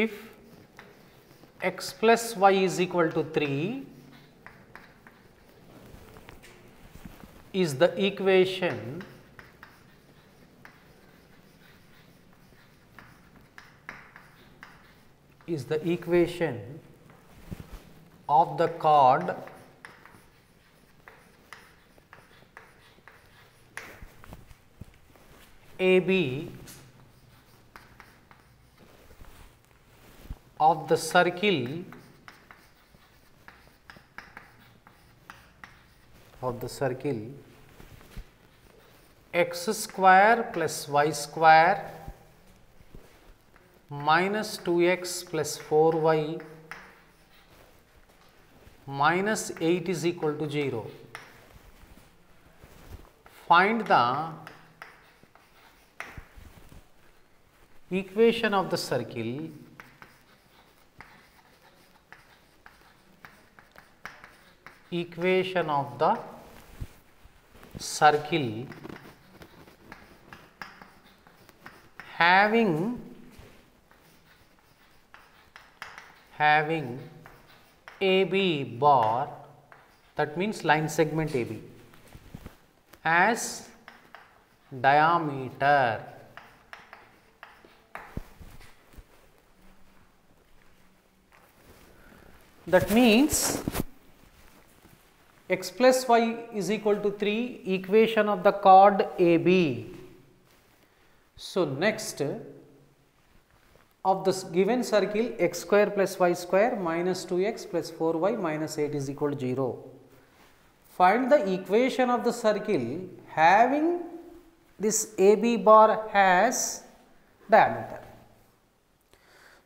If x plus y is equal to 3 is the equation is the equation of the chord AB the circle of the circle x square plus y square minus 2x plus 4y minus 8 is equal to 0. Find the equation of the circle equation of the circle having having AB bar that means line segment AB as diameter. That means x plus y is equal to 3 equation of the chord AB. So, next of this given circle x square plus y square minus 2x plus 4y minus 8 is equal to 0. Find the equation of the circle having this AB bar has diameter.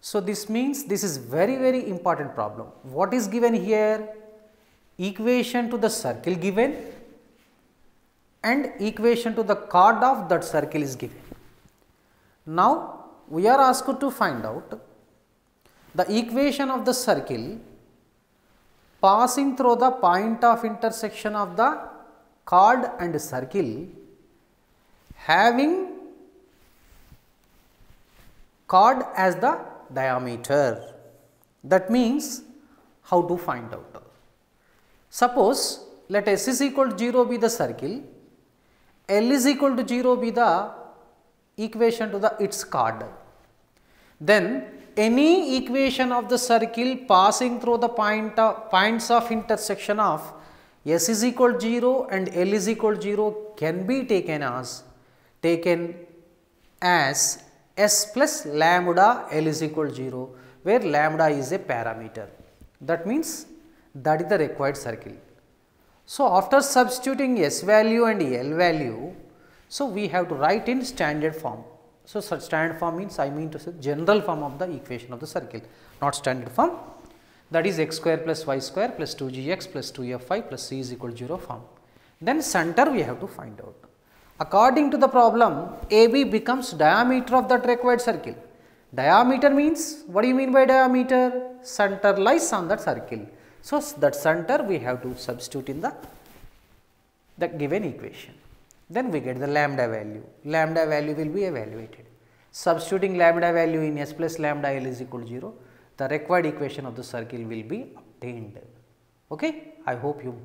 So, this means this is very very important problem. What is given here? Equation to the circle given and equation to the chord of that circle is given. Now, we are asked to find out the equation of the circle passing through the point of intersection of the chord and circle having chord as the diameter. That means, how to find out? Suppose, let S is equal to 0 be the circle, L is equal to 0 be the equation to the its chord. Then, any equation of the circle passing through the point of, points of intersection of S is equal to 0 and L is equal to 0 can be taken as taken as S plus lambda L is equal to 0 where lambda is a parameter. That means, that is the required circle. So, after substituting S value and L value, so we have to write in standard form. So, standard form means I mean to say general form of the equation of the circle, not standard form that is x square plus y square plus 2gx plus 2fy plus c is equal to 0 form. Then center we have to find out. According to the problem, AB becomes diameter of that required circle. Diameter means, what do you mean by diameter? Center lies on that circle. So, that center we have to substitute in the, the given equation. Then we get the lambda value. Lambda value will be evaluated. Substituting lambda value in S plus lambda L is equal to 0, the required equation of the circle will be obtained. Okay? I hope you,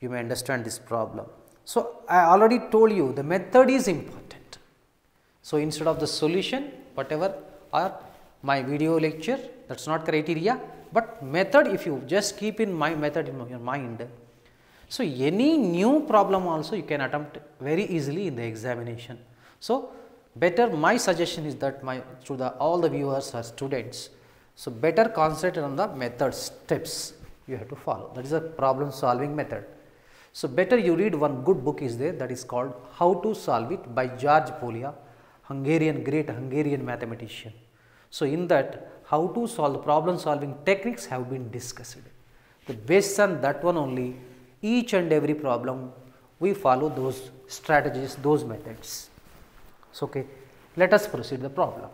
you may understand this problem. So, I already told you the method is important. So, instead of the solution whatever or my video lecture that is not criteria, but method if you just keep in my method in your mind. So, any new problem also you can attempt very easily in the examination. So, better my suggestion is that my to the all the viewers or students. So, better concentrate on the method steps you have to follow that is a problem solving method. So, better you read one good book is there that is called How to Solve It by George Polya, Hungarian great Hungarian mathematician. So, in that how to solve the problem solving techniques have been discussed. The based on that one only each and every problem we follow those strategies, those methods. So, okay. let us proceed the problem.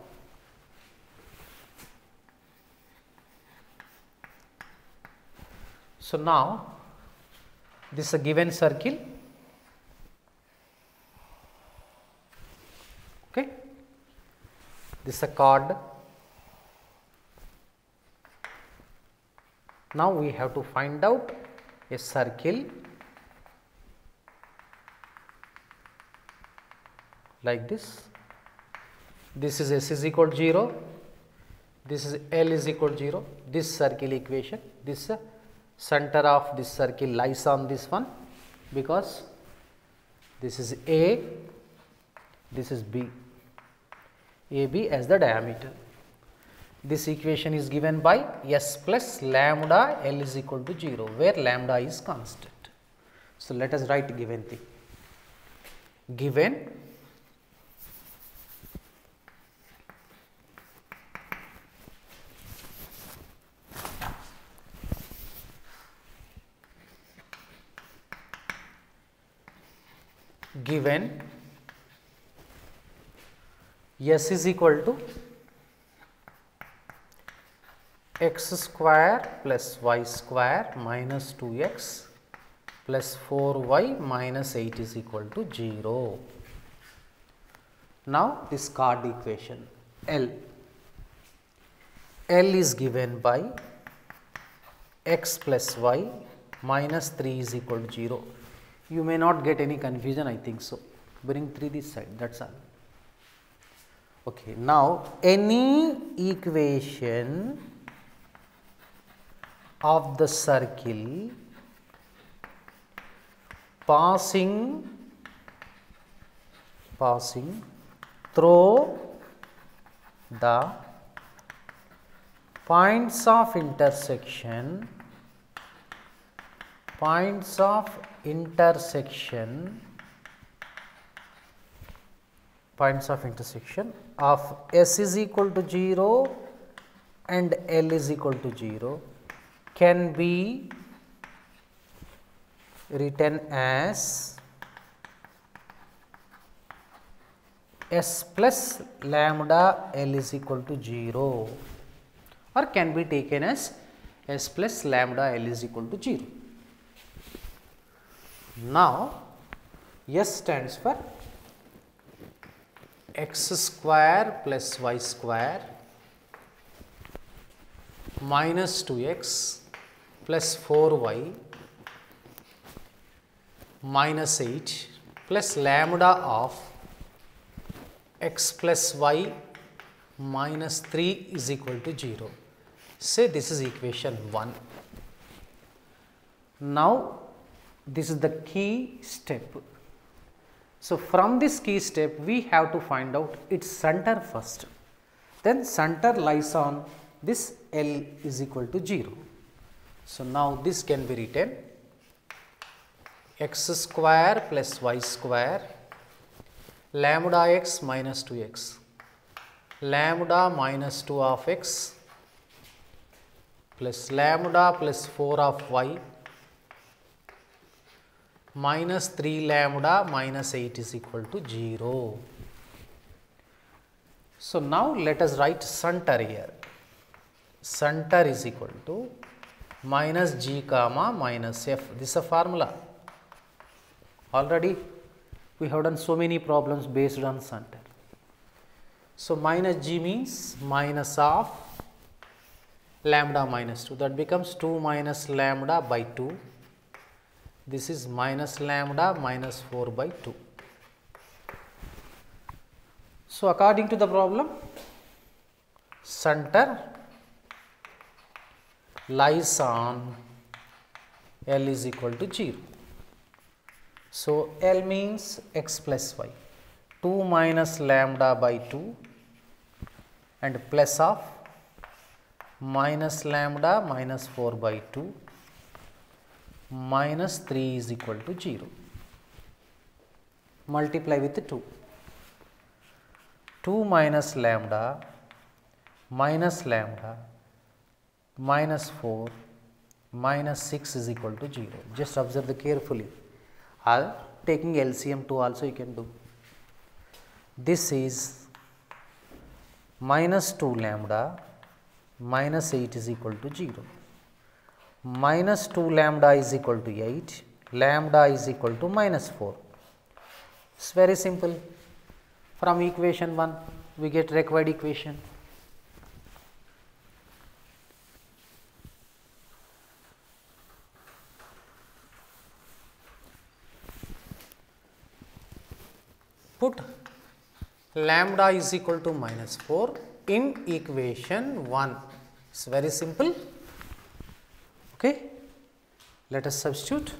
So, now this is a given circle okay this is a chord Now we have to find out a circle like this. This is S is equal to 0, this is L is equal to 0, this circle equation, this center of this circle lies on this one because this is A, this is B, AB as the diameter. This equation is given by S plus lambda L is equal to 0, where lambda is constant. So, let us write given thing. Given given S is equal to x square plus y square minus 2x plus 4y minus 8 is equal to 0. Now, this chord equation L, L is given by x plus y minus 3 is equal to 0 you may not get any confusion I think so. Bring 3 this side that is all. Okay. Now, any equation of the circle passing passing through the points of intersection points of intersection points of intersection of S is equal to 0 and L is equal to 0 can be written as S plus lambda L is equal to 0 or can be taken as S plus lambda L is equal to 0. Now, S stands for x square plus y square minus 2x plus 4y minus 8 plus lambda of x plus y minus 3 is equal to 0. Say this is equation 1. Now, this is the key step. So, from this key step we have to find out its center first, then center lies on this L is equal to 0. So, now this can be written x square plus y square lambda x minus 2 x lambda minus 2 of x plus lambda plus 4 of y minus 3 lambda minus 8 is equal to 0. So, now let us write center here. Center is equal to minus g comma minus f. This is a formula. Already we have done so many problems based on center. So, minus g means minus of lambda minus 2 that becomes 2 minus lambda by 2 this is minus lambda minus 4 by 2. So, according to the problem center lies on L is equal to 0. So, L means x plus y 2 minus lambda by 2 and plus of minus lambda minus 4 by 2 minus 3 is equal to 0. Multiply with 2. 2 minus lambda minus lambda minus 4 minus 6 is equal to 0. Just observe the carefully. Or taking LCM 2 also you can do. This is minus 2 lambda minus 8 is equal to 0 minus 2 lambda is equal to 8, lambda is equal to minus 4. It is very simple. From equation 1, we get required equation. Lambda is equal to minus 4 in equation 1. It is very simple. Okay. Let us substitute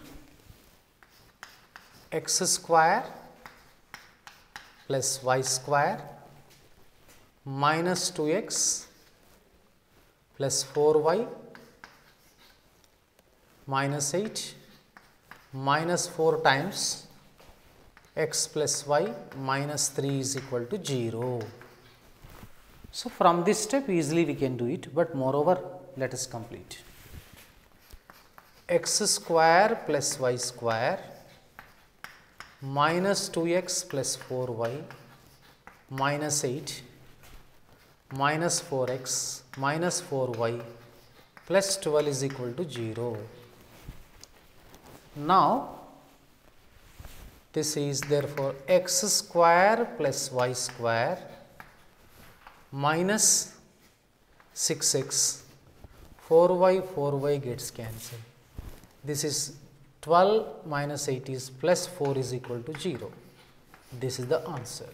x square plus y square minus 2x plus 4y minus 8 minus 4 times x plus y minus 3 is equal to 0. So, from this step easily we can do it, but moreover let us complete x square plus y square minus 2x plus 4y minus 8 minus 4x minus 4y plus 12 is equal to 0. Now, this is therefore x square plus y square minus 6x 4y 4y gets cancelled. This is 12 minus 8 is plus 4 is equal to 0. This is the answer.